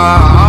heart